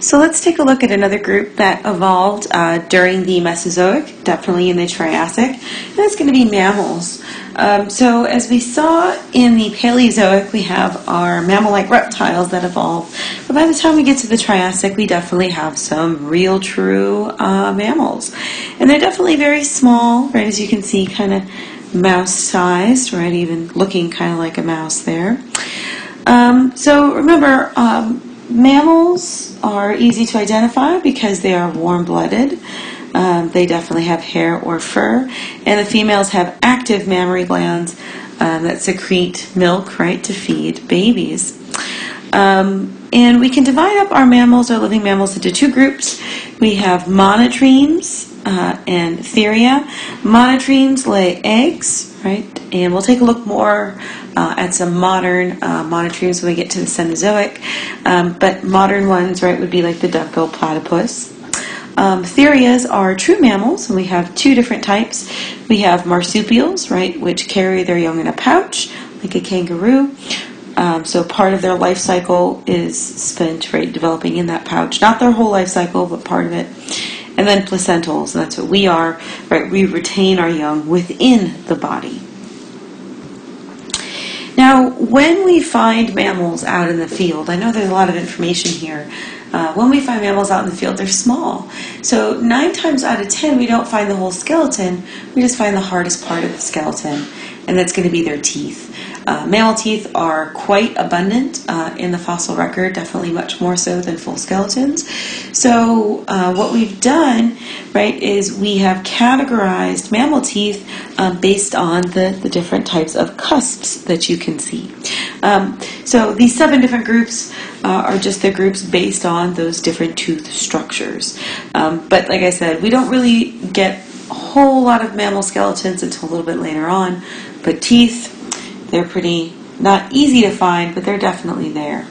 So let's take a look at another group that evolved uh, during the Mesozoic, definitely in the Triassic, and that's going to be mammals. Um, so as we saw in the Paleozoic, we have our mammal-like reptiles that evolved, but by the time we get to the Triassic, we definitely have some real, true uh, mammals, and they're definitely very small, right? As you can see, kind of mouse-sized, right? Even looking kind of like a mouse there. Um, so remember. Um, Mammals are easy to identify because they are warm blooded. Um, they definitely have hair or fur, and the females have active mammary glands um, that secrete milk, right, to feed babies. Um, and we can divide up our mammals, our living mammals, into two groups. We have monotremes uh, and theria. Monotremes lay eggs, right? And we'll take a look more uh, at some modern uh, monotremes when we get to the Cenozoic. Um, but modern ones, right, would be like the duck-billed platypus. Um, therias are true mammals, and we have two different types. We have marsupials, right, which carry their young in a pouch, like a kangaroo. Um, so part of their life cycle is spent right developing in that pouch. Not their whole life cycle, but part of it. And then placentals, and that's what we are, right? We retain our young within the body. Now, when we find mammals out in the field, I know there's a lot of information here. Uh, when we find mammals out in the field, they're small. So, nine times out of ten, we don't find the whole skeleton, we just find the hardest part of the skeleton, and that's going to be their teeth. Uh, mammal teeth are quite abundant uh, in the fossil record, definitely much more so than full skeletons. So, uh, what we've done, right, is we have categorized mammal teeth um, based on the, the different types of cusps that you can see. Um, so, these seven different groups uh, are just the groups based on those different tooth structures. Um, but, like I said, we don't really get a whole lot of mammal skeletons until a little bit later on. But teeth, they're pretty not easy to find, but they're definitely there.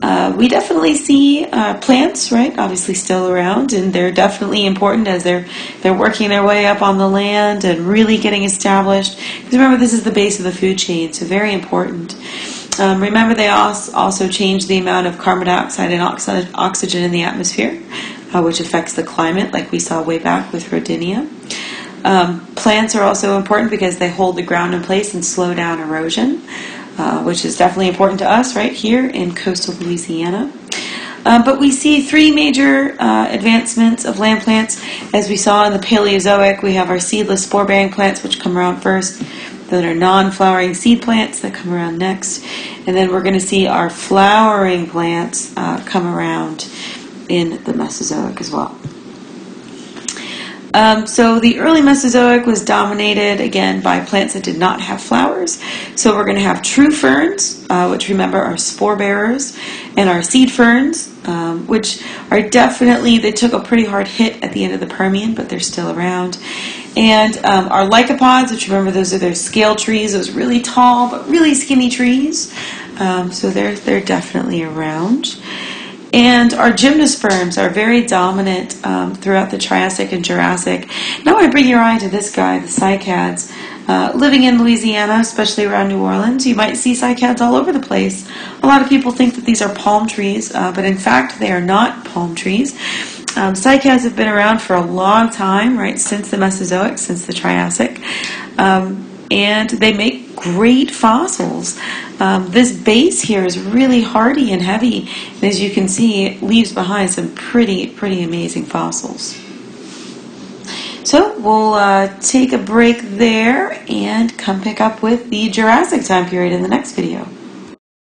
Uh, we definitely see uh, plants, right? Obviously, still around, and they're definitely important as they're they're working their way up on the land and really getting established. Because remember, this is the base of the food chain, so very important. Um, remember, they also also change the amount of carbon dioxide and oxygen in the atmosphere, uh, which affects the climate, like we saw way back with Rodinia. Um, plants are also important because they hold the ground in place and slow down erosion, uh, which is definitely important to us right here in coastal Louisiana. Um, but we see three major uh, advancements of land plants. As we saw in the Paleozoic, we have our seedless spore bearing plants, which come around first, then our non flowering seed plants that come around next, and then we're going to see our flowering plants uh, come around in the Mesozoic as well. Um, so the early Mesozoic was dominated again by plants that did not have flowers. So we're going to have true ferns, uh, which remember are spore bearers, and our seed ferns, um, which are definitely they took a pretty hard hit at the end of the Permian, but they're still around. And um, our lycopods, which remember those are their scale trees, those really tall but really skinny trees. Um, so they're they're definitely around. And our gymnosperms are very dominant um, throughout the Triassic and Jurassic. Now I bring your eye to this guy, the cycads. Uh, living in Louisiana, especially around New Orleans, you might see cycads all over the place. A lot of people think that these are palm trees, uh, but in fact, they are not palm trees. Um, cycads have been around for a long time, right, since the Mesozoic, since the Triassic. Um, and they make great fossils. Um, this base here is really hardy and heavy, and as you can see, it leaves behind some pretty, pretty amazing fossils. So we'll uh, take a break there and come pick up with the Jurassic time period in the next video.